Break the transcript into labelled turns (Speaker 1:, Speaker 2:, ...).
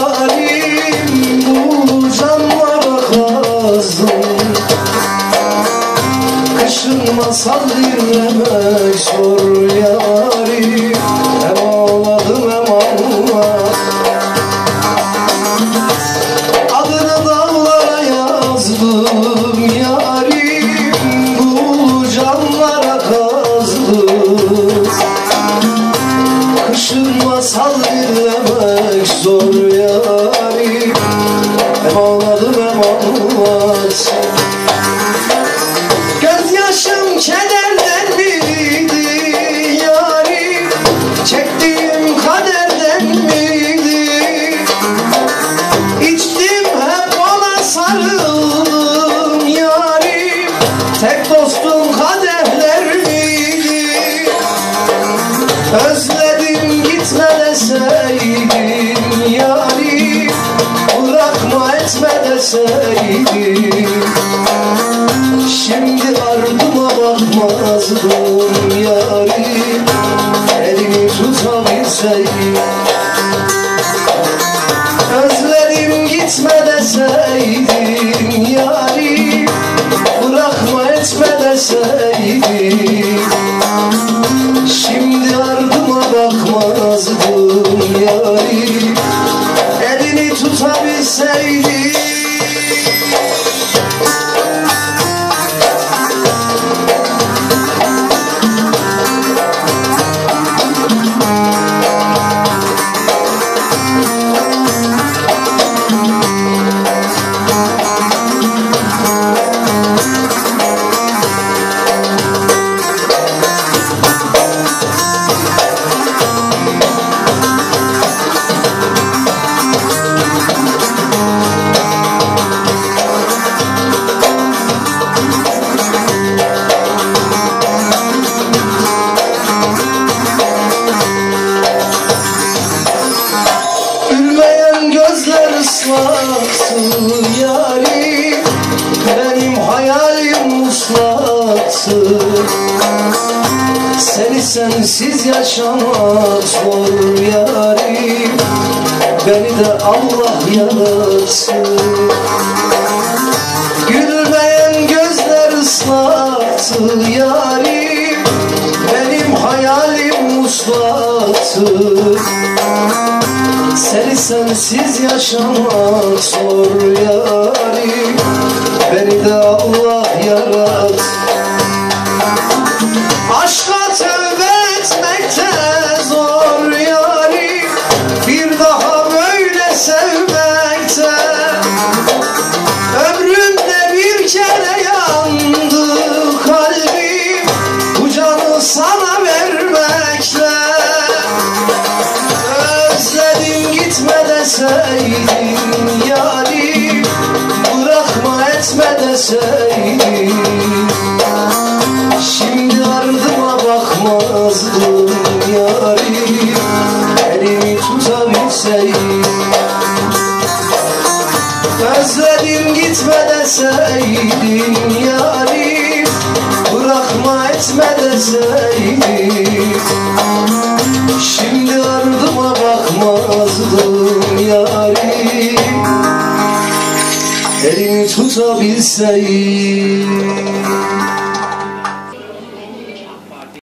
Speaker 1: zalim bu canlara kazdım Kaşınma sabirleme sor ya. Kışın masal dinlemek zor yarim Hem ağladım hem ağladım deseydin Şimdi ardıma bakmazdım yarim Elini tutabilseydim Özledim gitme deseydin yarim Bırakma etme deseydin Şimdi ardıma bakmazdım yarim Elini tutabilseydim muslaktı Seni sensiz yaşamak zor yarim. Beni de Allah yarattı Gülmeyen gözler ıslaktı yarim. Benim hayalim muslaktı seni sensiz yaşamak zor yarim. Beni de Allah yarat Aşka tövbe etmekte zor yarim. Bir daha böyle sevmekte. Ömrümde bir kere yandı kalbim. Bu canı sana vermekle Özledim gitme deseydin yarim. Bırakma etme deseydin deseydin yarim Bırakma etme deseydin Şimdi ardıma bakmazdım yarim Elini tutabilseydim